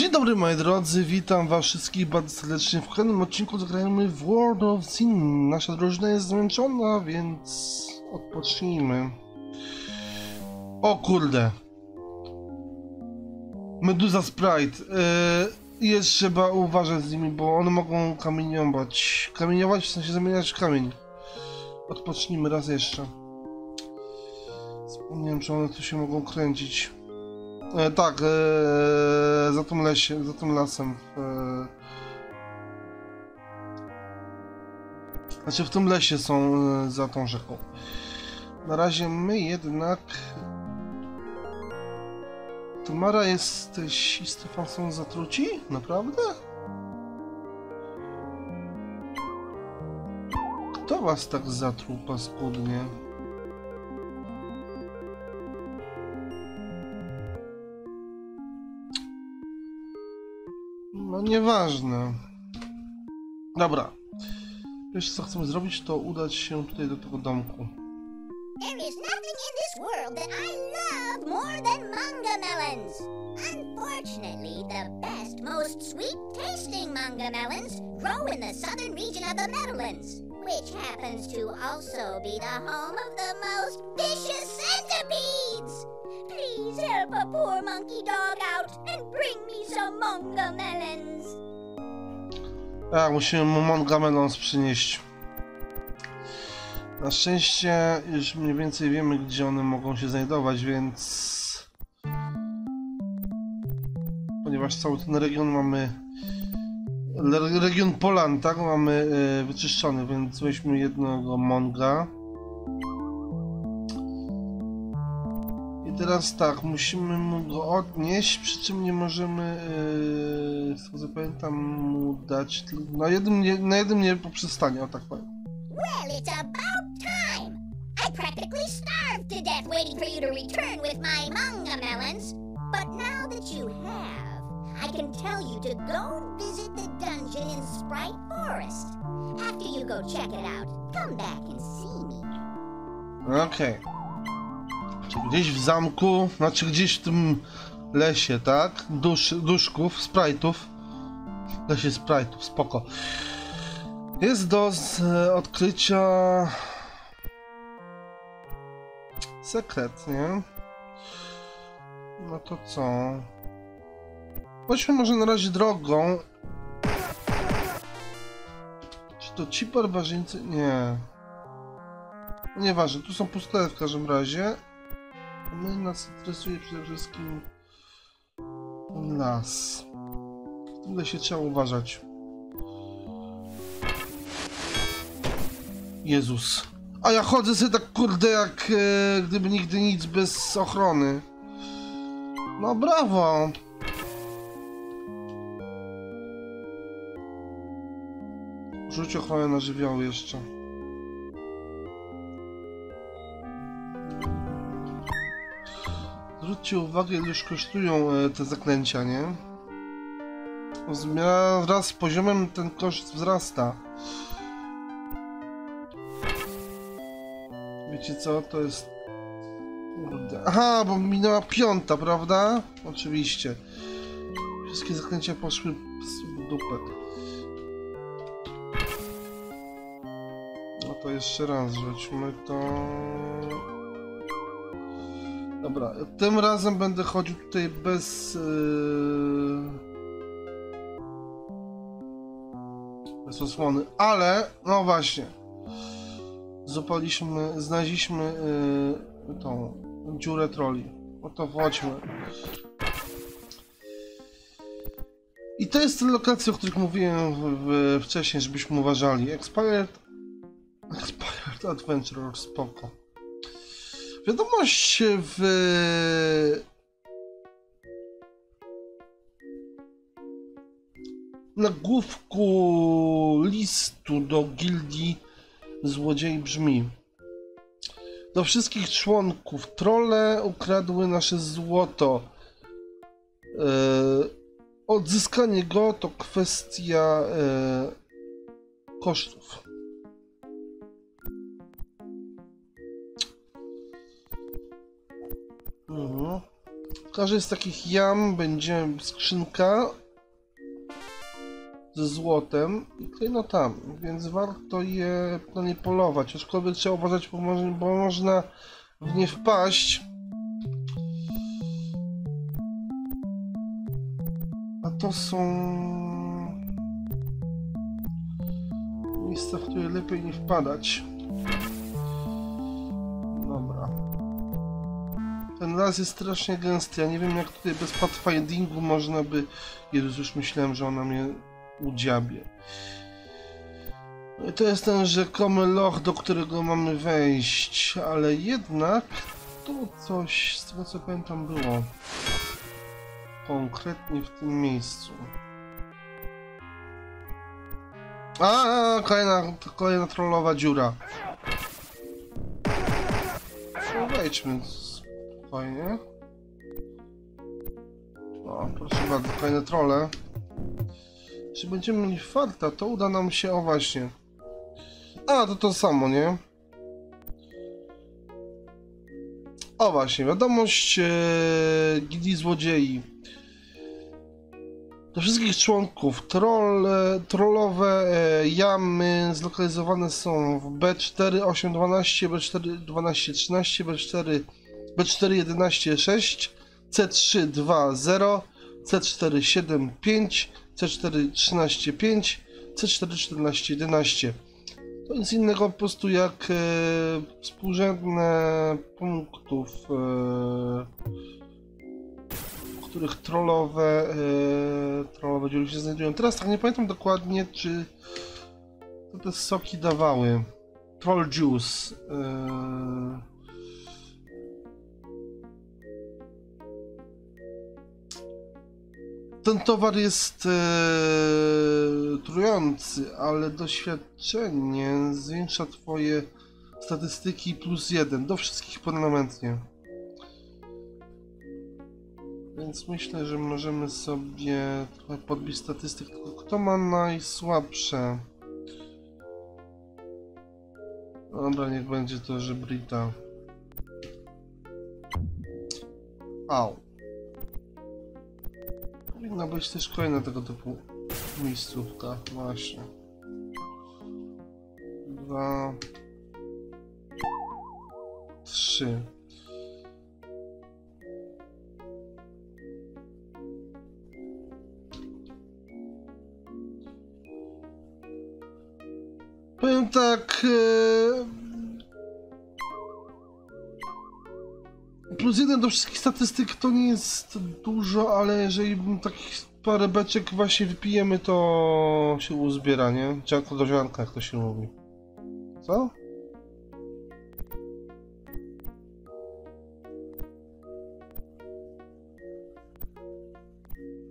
Dzień dobry moi drodzy, witam was wszystkich bardzo serdecznie. W kolejnym odcinku zagrajmy w World of Sin. Nasza drużyna jest zmęczona, więc odpocznijmy. O kurde. Meduza Sprite. Yy, jest trzeba uważać z nimi, bo one mogą kamieniować. Kamieniować w sensie zamieniać w kamień. Odpocznijmy raz jeszcze. Wspomniałem, że one tu się mogą kręcić. E, tak, e, za tym lesie, za tym lasem. E, znaczy w tym lesie są e, za tą rzeką. Na razie my jednak... Tamara jesteś i Stefan są zatruci? Naprawdę? Kto was tak zatruł paskudnie? No nieważne. Dobra. Wiesz co chcemy zrobić, to udać się tutaj do tego domku. There is nothing in this world that I love more than manga melons. Unfortunately, the best, most sweet tasting manga melons grow in the southern region of the Netherlands, which happens to also be the home of the most vicious centipedes. Please help a poor monkey dog out bring me some manga melons. Tak, musimy mu Mongamelons przynieść. Na szczęście już mniej więcej wiemy, gdzie one mogą się znajdować, więc... Ponieważ cały ten region mamy... Region Polan, tak? Mamy e, wyczyszczony, więc weźmy jednego Monga. I teraz tak, musimy mu go odnieść, przy czym nie możemy, yy, co pamiętam, mu dać... Na jednym nie, na jednym nie poprzestanie, o tak powiem. Well, it's about time. I practically starved to death waiting for you to return with my manga melons. But now that you have, I can tell you to go visit the dungeon in Sprite Forest. After you go check it out, come back and see me. Okej. Gdzieś w zamku, znaczy gdzieś w tym lesie, tak? Dusz, duszków, sprite'ów. Lesie sprite'ów, spoko. Jest do z, e, odkrycia... Sekret, nie? No to co? Chodźmy może na razie drogą. Czy to ci barbarzyńcy? Nie. Nieważne, tu są puste w każdym razie. My nas interesuje przede wszystkim. W tym lesie trzeba uważać. Jezus. A ja chodzę sobie tak kurde jak e, gdyby nigdy nic bez ochrony. No brawo. Rzuć ochronę na żywioły jeszcze. Zwróćcie uwagę, ile już kosztują e, te zaklęcia, nie? Wraz z poziomem ten koszt wzrasta. Wiecie co, to jest... Kurde. Aha, bo minęła piąta, prawda? Oczywiście. Wszystkie zaklęcia poszły w dupę. No to jeszcze raz rzućmy to... Dobra, tym razem będę chodził tutaj bez... Yy... Bez osłony, ale... No właśnie. Zupaliśmy, znaleźliśmy yy, tą dziurę troli. No to chodźmy. I to jest te lokacje, o których mówiłem w, w, wcześniej, żebyśmy uważali. Expired... Expired Adventurer, spoko. Wiadomość w nagłówku listu do gildii złodziei brzmi. Do wszystkich członków trolle ukradły nasze złoto. E, odzyskanie go to kwestia e, kosztów każdej z takich jam będzie skrzynka ze złotem i klejnotami, więc warto je na nie polować. Aczkolwiek trzeba uważać, bo, bo można w nie wpaść. A to są miejsca, w które lepiej nie wpadać. Ten las jest strasznie gęsty. Ja nie wiem, jak tutaj bez pathfindingu można by. Jezus, już myślałem, że ona mnie udziabie. No to jest ten rzekomy loch, do którego mamy wejść, ale jednak tu coś, z tego co pamiętam, było. Konkretnie w tym miejscu. A, kolejna, kolejna trollowa dziura. No wejdźmy spokojnie. O, proszę bardzo, kolejne trolle. Jeśli będziemy mieli farta, to uda nam się, o właśnie. A, to to samo, nie? O właśnie, wiadomość e, Gildii Złodziei. Do wszystkich członków troll, trollowe e, jamy zlokalizowane są w B4 812, B4 1213, B4 B4 11 6, C3 2 C4 7 5, C4 13 5, C4 14 11. To nic innego po prostu jak e, współrzędne punktów, e, których trollowe, e, trollowe dziury się znajdują. Teraz tak nie pamiętam dokładnie, czy to te soki dawały. Troll Juice. E, ten towar jest e, trujący, ale doświadczenie zwiększa twoje statystyki plus jeden do wszystkich permanentnie. Więc myślę, że możemy sobie trochę podbić statystyk. Kto ma najsłabsze? Dobra, niech będzie to, że Brita. Au. Powinna być też kolejna tego typu miejscówka, właśnie. Dwa... Trzy. Powiem tak... E... Plus jeden do wszystkich statystyk to nie jest dużo, ale jeżeli takich parę beczek właśnie wypijemy, to się uzbiera, nie? Cianko do ziarnka, jak to się mówi. Co?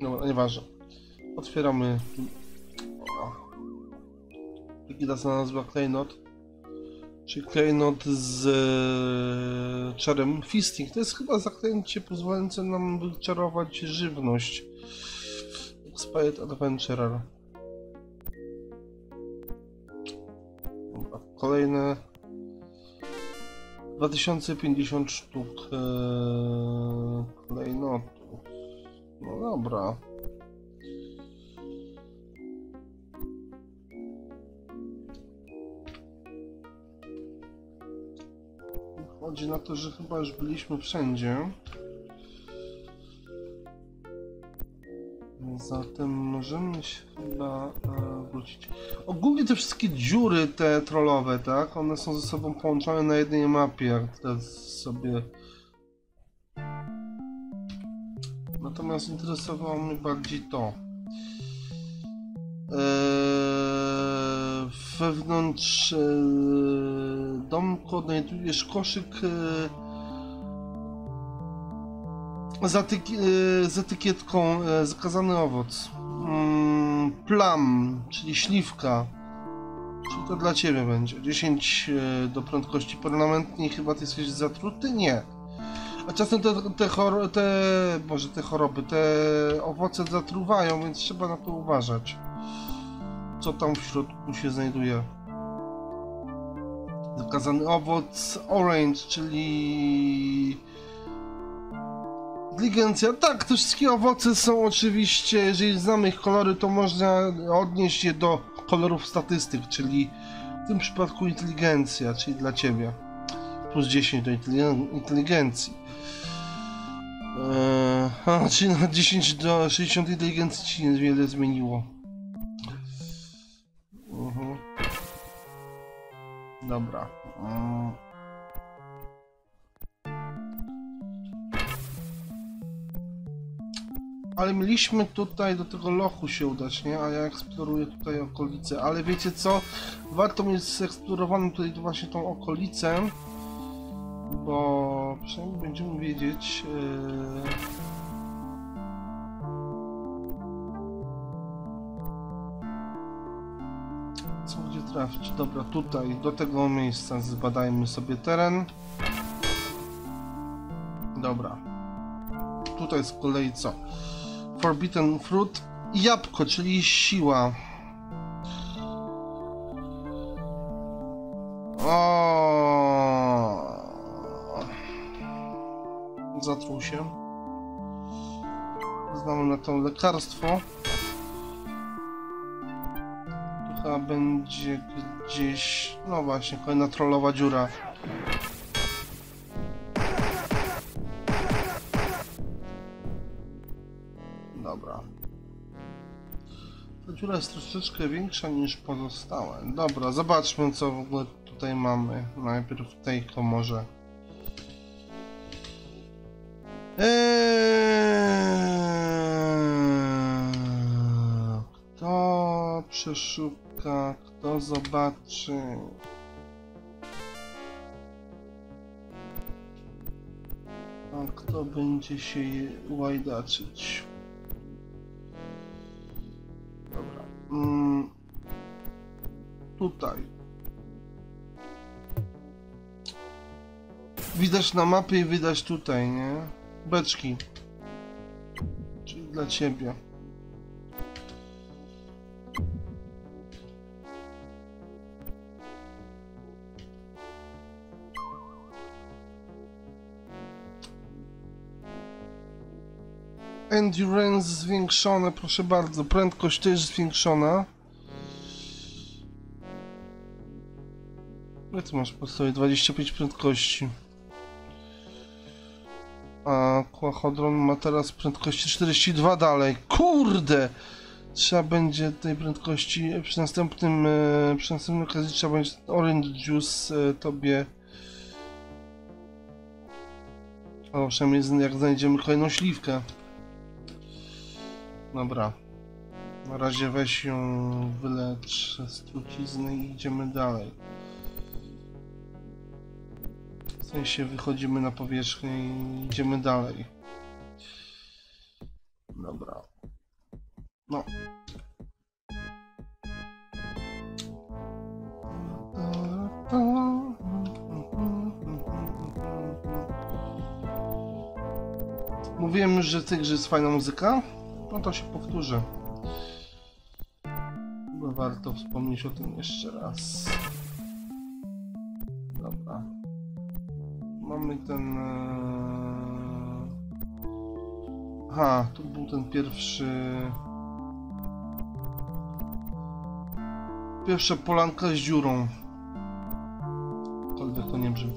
No, nieważne. Otwieramy... Wikida znalazła klejnot. Czyli klejnot z e, czarem Fisting. To jest chyba zaklęcie pozwalające nam wyczarować żywność. Expired Adventurer. Kolejne 2050 sztuk e, klejnotów. No dobra. Chodzi na to, że chyba już byliśmy wszędzie. Zatem możemy się chyba e, wrócić. Ogólnie te wszystkie dziury te trollowe, tak? One są ze sobą połączone na jednej mapie, jak teraz sobie... Natomiast interesowało mnie bardziej to. Eee, wewnątrz e, domku odnajdujesz koszyk e, z, etyki, e, z etykietką zakazany owoc. Mm, plum, czyli śliwka. To dla ciebie będzie. 10 e, do prędkości permanentnej. Chyba ty jesteś zatruty? Nie. A czasem te, te, chor te, może te choroby, te owoce zatruwają, więc trzeba na to uważać. Co tam w środku się znajduje? Zakazany owoc orange, czyli Inteligencja, tak, te wszystkie owoce są oczywiście, jeżeli znamy ich kolory, to można odnieść je do kolorów statystyk, czyli w tym przypadku inteligencja, czyli dla ciebie. Plus 10 do inteligen- inteligencji. Eee, a, czyli na 10 do 60 inteligencji ci niewiele zmieniło. Dobra. Ale mieliśmy tutaj do tego lochu się udać, nie? A ja eksploruję tutaj okolice. Ale wiecie co? Warto mieć zeksplorowaną tutaj właśnie tą okolicę. Bo przynajmniej będziemy wiedzieć. Yy... trafić? Dobra, tutaj, do tego miejsca zbadajmy sobie teren. Dobra. Tutaj z kolei co? Forbidden Fruit. Jabłko, czyli siła. O. Zatruł się. Znamy na to lekarstwo. Będzie gdzieś... No właśnie, kolejna trollowa dziura. Dobra. Ta dziura jest troszeczkę większa niż pozostałe. Dobra, zobaczmy co w ogóle tutaj mamy. Najpierw w tej komorze. Eee, kto przeszuka, kto zobaczy? A kto będzie się łajdaczyć? Dobra. Mm, tutaj. Widać na mapie i widać tutaj, nie? Beczki. Czyli dla ciebie. Endurance zwiększone, proszę bardzo. Prędkość też zwiększona. Ile ty masz po sobie? 25 prędkości. A Quachodron ma teraz prędkości 42 dalej. Kurde! Trzeba będzie tej prędkości przy następnym, e, przy następnej okazji trzeba będzie Orange Juice e, tobie z- jak znajdziemy kolejną śliwkę. Dobra. Na razie weź ją wylecz z trucizny i idziemy dalej. W sensie wychodzimy na powierzchnię i idziemy dalej. Dobra. No. Mówiłem już, że w jest fajna muzyka. No to się powtórzę. Chyba warto wspomnieć o tym jeszcze raz. Dobra. Mamy ten... eee, Aha, tu był ten pierwszy... Pierwsza polanka z dziurą. Cokolwiek to nie brzmi.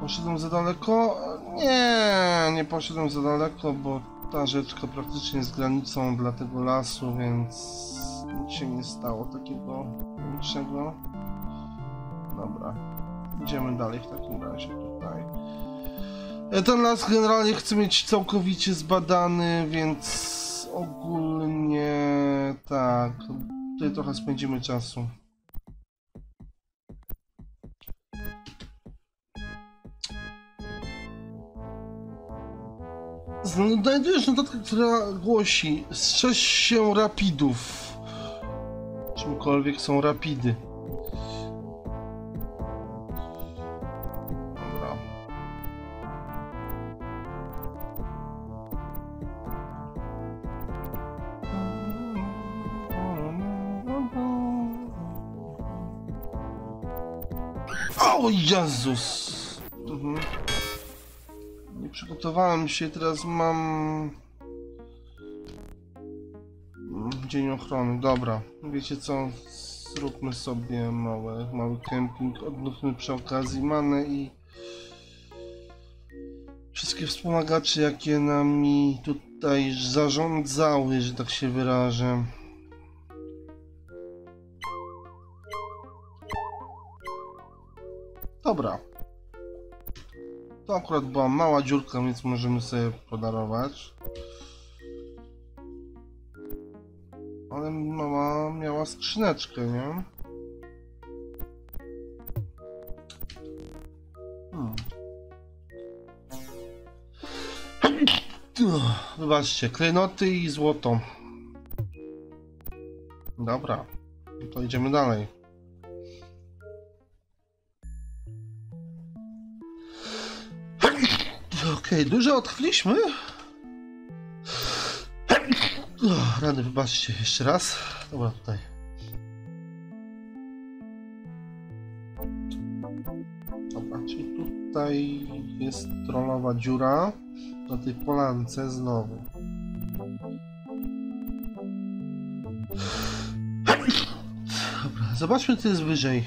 Poszedłem za daleko? Nie, nie poszedłem za daleko, bo ta rzeczka praktycznie jest granicą dla tego lasu, więc nic się nie stało takiego większego. Dobra, idziemy dalej w takim razie tutaj. E, Ten las generalnie chcę mieć całkowicie zbadany, więc ogólnie tak, tutaj trochę spędzimy czasu. Znajdujesz notatkę, która głosi Strzeż się rapidów. Czymkolwiek są rapidy. Dobra. O Jezus! Przygotowałem się, teraz mam... Dzień ochrony, dobra. Wiecie co? Zróbmy sobie mały, mały kemping. Odnówmy przy okazji manę i... Wszystkie wspomagacze, jakie nami tutaj zarządzały, że tak się wyrażę. Dobra. To akurat była mała dziurka, więc możemy sobie podarować. Ale mama miała skrzyneczkę, nie? Hmm. Uff, Wybaczcie, klejnoty i złoto. Dobra, to idziemy dalej. Okej, dużo odchwiliśmy. Uff, Rany, wybaczcie, jeszcze raz. Dobra, tutaj. Dobra, czyli tutaj jest trollowa dziura na tej polance znowu. Dobra, zobaczmy co jest wyżej.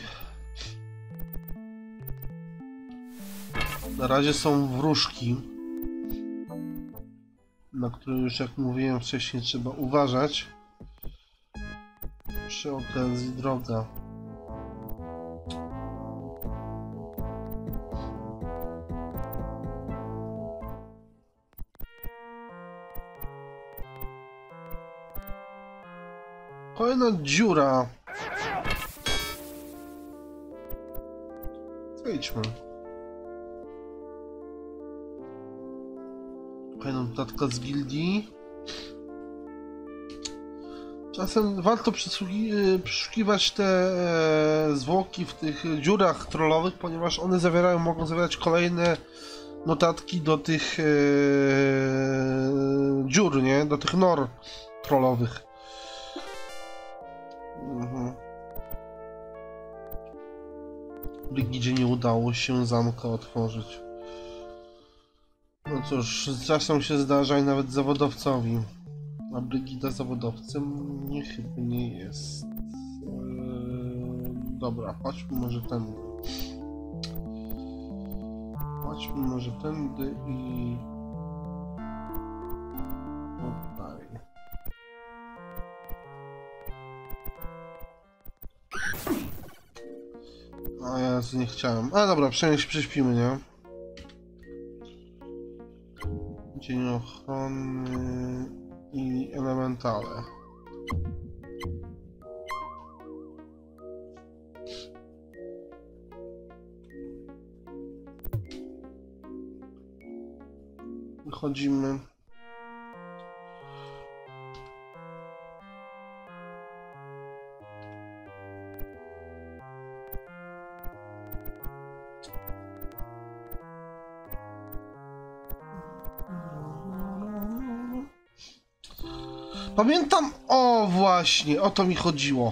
Na razie są wróżki, na które już jak mówiłem wcześniej trzeba uważać. Przy okazji droga. Kolejna dziura. Zejdźmy. Kolejna notatka z gildii. Czasem warto przysługi- y, przeszukiwać te e, zwłoki w tych dziurach trollowych, ponieważ one zawierają, mogą zawierać kolejne notatki do tych e, dziur, nie? Do tych nor trollowych. Mhm. Brygidzie nie udało się zamka otworzyć. No cóż, czasem się zdarza i nawet zawodowcowi. A Brygida zawodowcem nie chyba nie jest. Eee, dobra, chodźmy może tędy. Chodźmy może tędy i... Tutaj. A ja nie chciałem. A dobra, przynajmniej się prześpimy, nie? Dzień ochrony i elementale. Wychodzimy. Pamiętam, o właśnie, o to mi chodziło.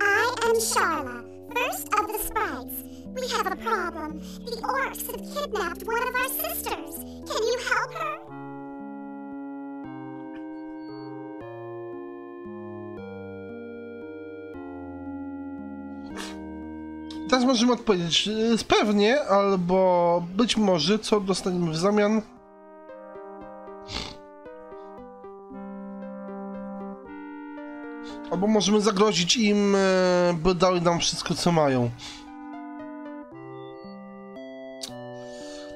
I am Sharla, first of the sprites. We have a problem. The orcs have kidnapped one of our sisters. Can you help her? Teraz możemy odpowiedzieć y, pewnie, albo być może, co dostaniemy w zamian. Możemy zagrozić im, e, by dali nam wszystko, co mają.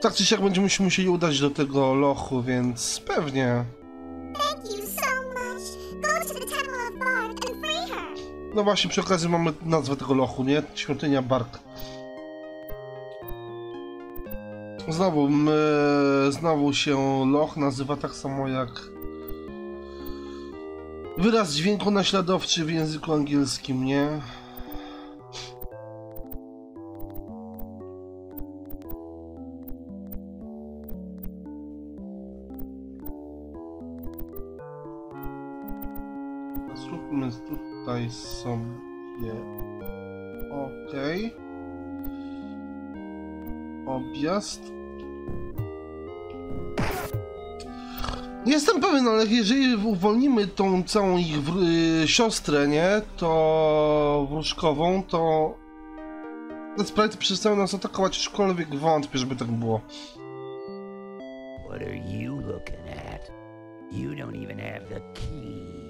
Tak czy siak będziemy się musieli udać do tego lochu, więc pewnie. No właśnie, przy okazji mamy nazwę tego lochu, nie? Świątynia Bark. Znowu, m, e, znowu się loch nazywa tak samo jak wyraz dźwięku naśladowczy w języku angielskim, nie? Zróbmy tutaj sobie OK. Jestem pewien, ale jeżeli uwolnimy tą całą ich y, siostrę, nie, to wróżkową, to te sprite przestają nas atakować, aczkolwiek wątpię, żeby tak było. What are you looking at? You don't even have the key.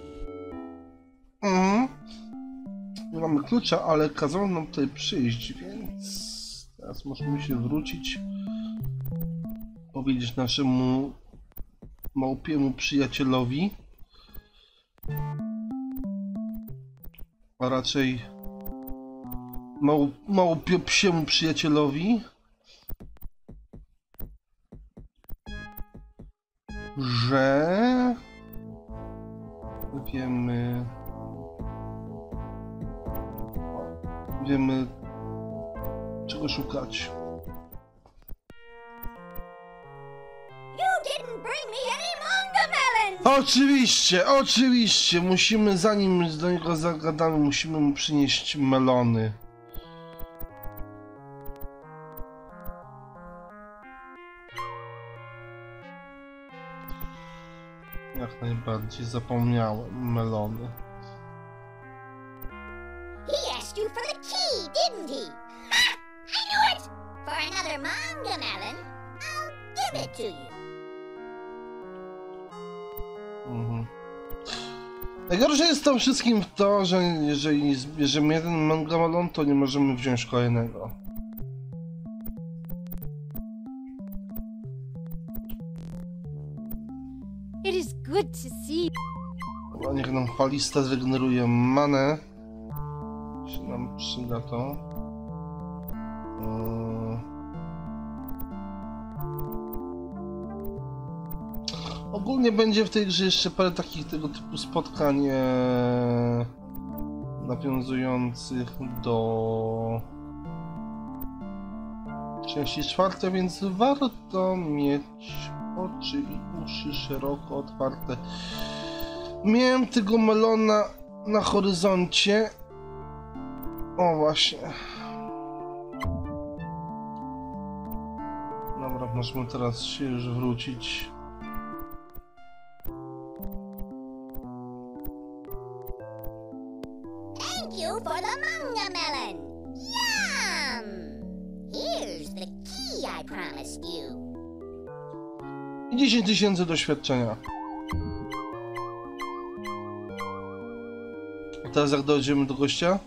Mhm. Nie mamy klucza, ale kazał nam tutaj przyjść, więc teraz możemy się wrócić. Powiedzieć naszemu małpiemu przyjacielowi. A raczej mał, małpio psiemu przyjacielowi. Że wiemy wiemy czego szukać. Oczywiście, oczywiście, musimy zanim do niego zagadamy, musimy mu przynieść melony. Jak najbardziej zapomniałem melony. Mhm. Najgorsze jest w tym wszystkim to, że jeżeli zbierzemy jeden mangamalon, to nie możemy wziąć kolejnego. It is good to see Dobra, niech nam falista zregeneruje manę. Się nam przyda to. Eee. Ogólnie będzie w tej grze jeszcze parę takich tego typu spotkań eee, nawiązujących do części czwartej, więc warto mieć oczy i uszy szeroko otwarte. Miałem tego melona na horyzoncie. O właśnie. Dobra, możemy teraz się już wrócić. Thank you for the manga melon. Yum! Here's the key I promised you. I 10 tysięcy doświadczenia. A teraz jak dojdziemy do gościa?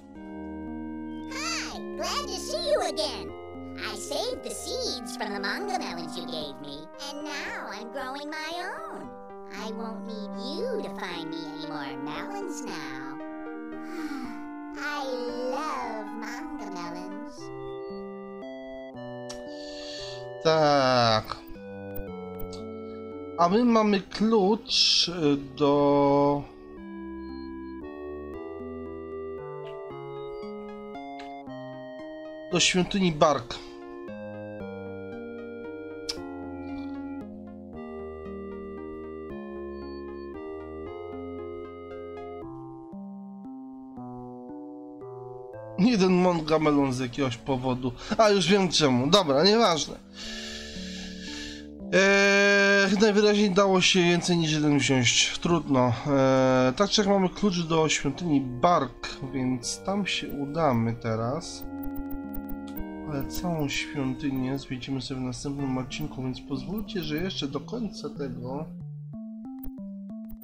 Do świątyni Bark. Jeden mąka melon z jakiegoś powodu. A już wiem czemu. Dobra, nieważne. Eee, najwyraźniej dało się więcej niż jeden wziąć. Trudno. Eee, tak czy jak mamy klucz do świątyni Bark, więc tam się udamy teraz. Ale całą świątynię zwiedzimy sobie w następnym odcinku, więc pozwólcie, że jeszcze do końca tego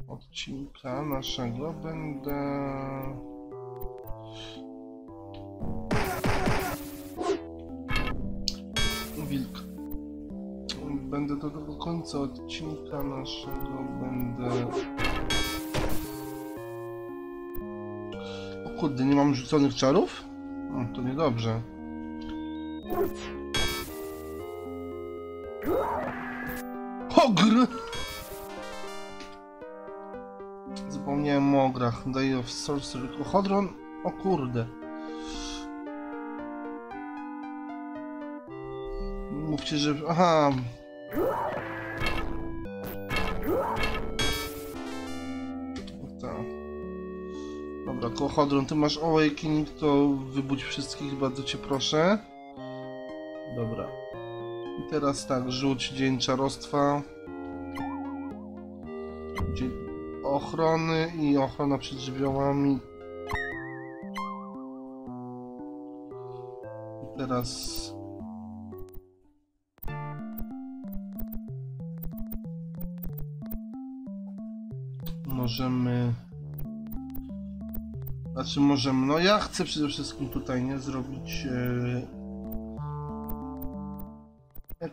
odcinka naszego będę... Wilk. Będę do tego końca odcinka naszego będę... O kurde, nie mam rzuconych czarów? O, to niedobrze. Ogr! Zapomniałem o ograch. Day of Sorcery. Chodron? O kurde. Mówcie, że... Aha. Tak. Dobra, Kochodron, ty masz Awakening, to wybudź wszystkich, bardzo cię proszę. Dobra. I teraz tak, rzuć dzień czarostwa. ochrony i ochrona przed żywiołami. I teraz możemy znaczy możemy, no ja chcę przede wszystkim tutaj nie zrobić e,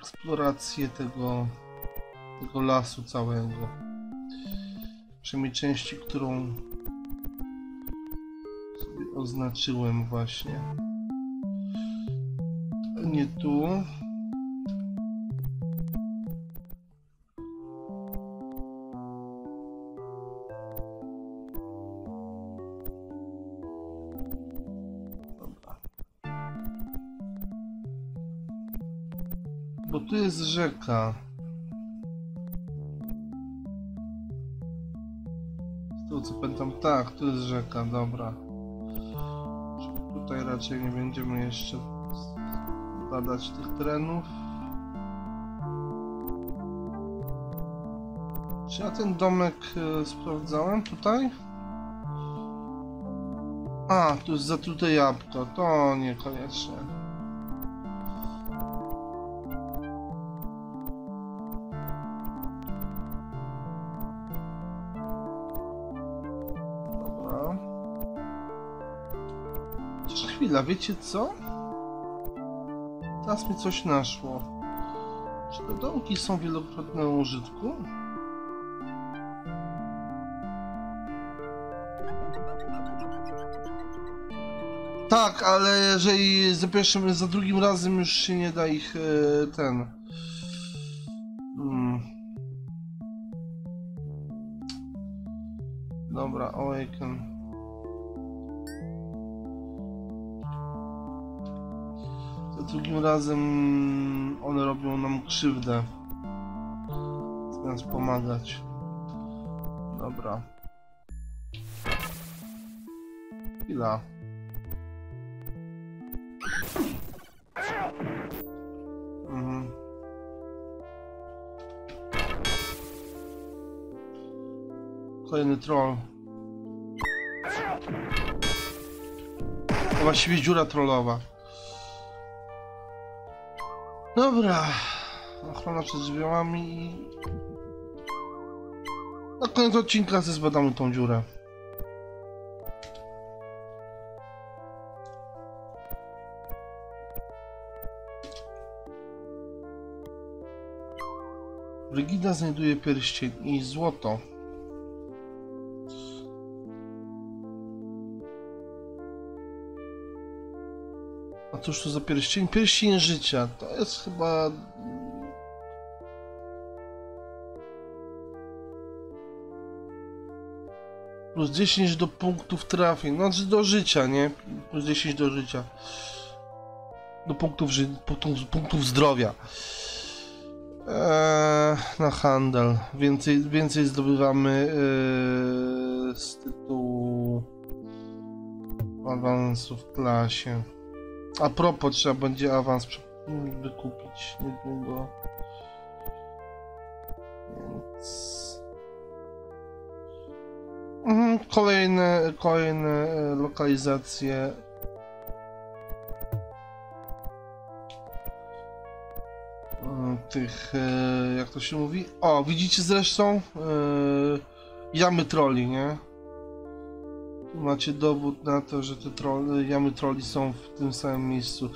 eksplorację tego tego lasu całego. Przynajmniej części, którą sobie oznaczyłem właśnie. Nie tu. Bo tu jest rzeka. Z tego co pamiętam, tak, tu jest rzeka, dobra. Tutaj raczej nie będziemy jeszcze badać tych terenów. Czy ja ten domek e, sprawdzałem tutaj? A, tu jest zatrute jabłko, to niekoniecznie. Chwila, wiecie co? Teraz mi coś naszło. Czy te domki są wielokrotne użytku? Tak, ale jeżeli za pierwszym, za drugim razem już się nie da ich e, ten. Hmm. Dobra, Awaken. Drugim razem one robią nam krzywdę. Zamiast pomagać. Dobra. Chwila. Mhm. Kolejny troll. To właściwie dziura trollowa. Dobra. Ochrona przed żywiołami i... Na koniec odcinka zbadamy tą dziurę. Brygida znajduje pierścień i złoto. Cóż to za pierścień? Pierścień życia. To jest chyba... Plus 10 do punktów trafień. Znaczy do życia, nie? Plus 10 do życia. Do punktów, ży... punktów, punktów zdrowia. Eee, na handel. Więcej, więcej zdobywamy eee, z tytułu awansu w klasie. A propos, trzeba będzie awans prze- wykupić niedługo. Więc... Mhm, kolejne, kolejne e, lokalizacje e, tych, e, jak to się mówi? O, widzicie zresztą e, jamy troli, nie? Macie dowód na to, że te jamy troli są w tym samym miejscu.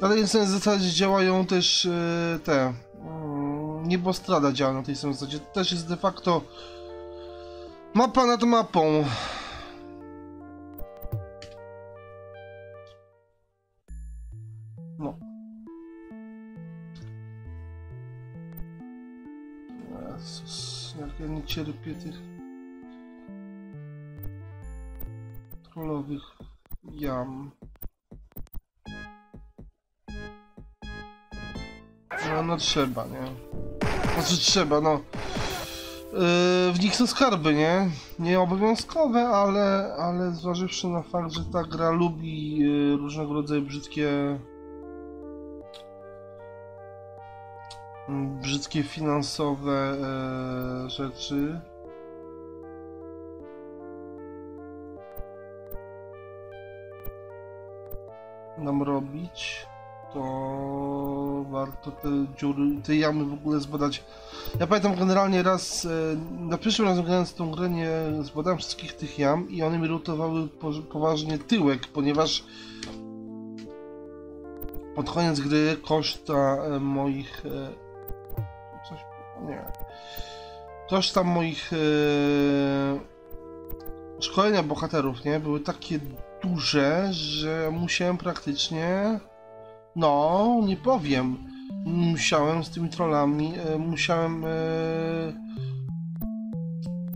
Tej samej zasadzie działają też e, te mm, niebostrada działa na tej samej zasadzie. To też jest de facto mapa nad mapą. No. Jezus, jak ja nie cierpię tych trollowych jam. No, no trzeba, nie? Znaczy trzeba, no. Yy, w nich są skarby, nie? Nie obowiązkowe, ale, ale zważywszy na fakt, że ta gra lubi yy, różnego rodzaju brzydkie mm, brzydkie finansowe e, rzeczy nam robić, to warto te dziury, te jamy w ogóle zbadać. Ja pamiętam generalnie raz, e, na pierwszym razem grając tą grę nie zbadałem wszystkich tych jam i one mi rutowały po, poważnie tyłek, ponieważ pod koniec gry koszta e, moich... E, coś... nie... Koszta moich... Szkolenia bohaterów, nie? Były takie duże, że musiałem praktycznie... No, nie powiem. Musiałem z tymi trollami, e, musiałem e,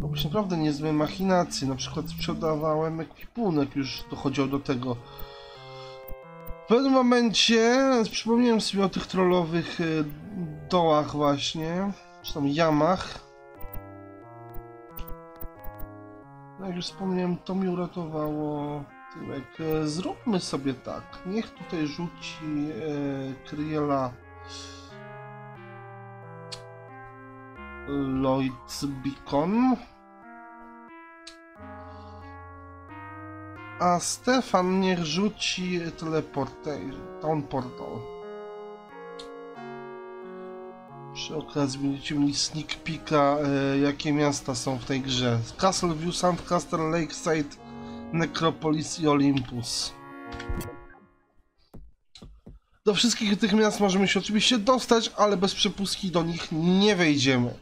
robić naprawdę niezłe machinacje. Na przykład sprzedawałem ekwipunek, już dochodziło do tego. W pewnym momencie przypomniałem sobie o tych trollowych e, dołach właśnie, czy tam jamach. No Jak już wspomniałem, to mi uratowało tyłek. E, Zróbmy sobie tak. Niech tutaj rzuci e, Kryela Lloyd's Beacon. A Stefan niech rzuci teleportation, Town Portal. Przy okazji będziecie mieli sneak peeka, e, jakie miasta są w tej grze. Castle View, Sandcastle, Lakeside, Necropolis i Olympus. Do wszystkich tych miast możemy się oczywiście dostać, ale bez przepustki do nich nie wejdziemy.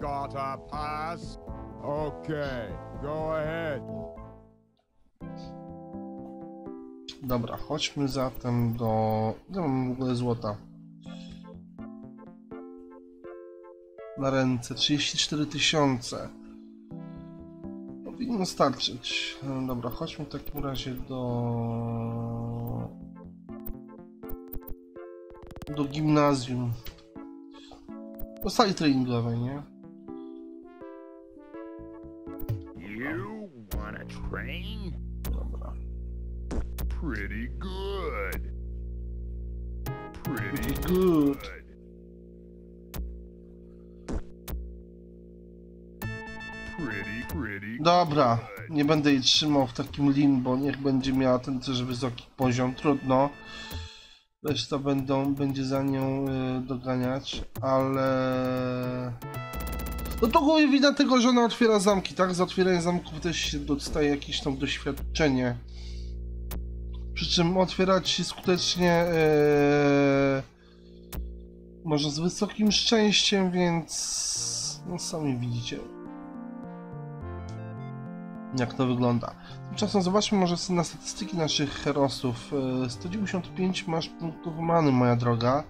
Got a pass? Okay, go ahead. Dobra, chodźmy zatem do... Nie mam w ogóle złota. Na ręce 34 tysiące. Powinno starczyć. No Dobra, chodźmy w takim razie do... Do gimnazjum. Do sali treningowej, nie? You wanna train? Dobra. Pretty good. Pretty good. Dobra, nie będę jej trzymał w takim limbo, niech będzie miała ten też wysoki poziom, trudno. Reszta będą, będzie za nią y, doganiać, ale... No to głównie widać tego, że ona otwiera zamki, tak? Za otwieranie zamków też się dostaje jakieś tam doświadczenie. Przy czym otwierać się skutecznie e, może z wysokim szczęściem, więc no sami widzicie jak to wygląda. Tymczasem zobaczmy może na statystyki naszych herosów. E, 195 masz punktów many, moja droga.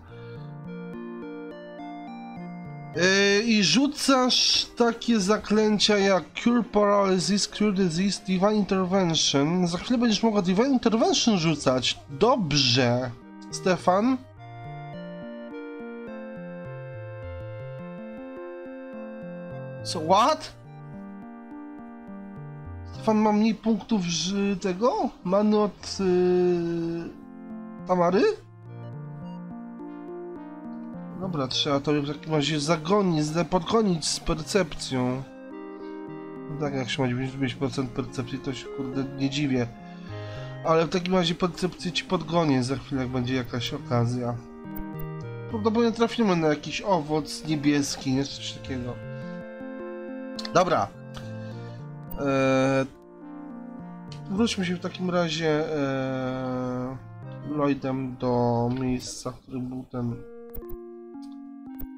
E, I rzucasz takie zaklęcia jak Cure Paralysis, Cure Disease, Divine Intervention. Za chwilę będziesz mogła Divine Intervention rzucać. Dobrze. Stefan? So what? Ma mniej punktów z tego? Many od yy, Tamary? Dobra, trzeba to w takim razie zagonić, podgonić z percepcją. No Tak, jak się ma 95% percepcji, to się kurde nie dziwię. Ale w takim razie percepcję ci podgonię za chwilę, jak będzie jakaś okazja. Prawdopodobnie trafimy na jakiś owoc niebieski, nie? Coś takiego. Dobra. Eee, wróćmy się w takim razie eee, Lloydem do miejsca, w którym był ten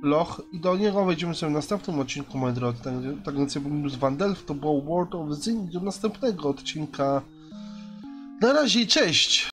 loch i do niego wejdziemy sobie w następnym odcinku, moi drodzy. Tak, tak więc jakbym już z Vandelf, to było World of Zin do następnego odcinka. Na razie cześć!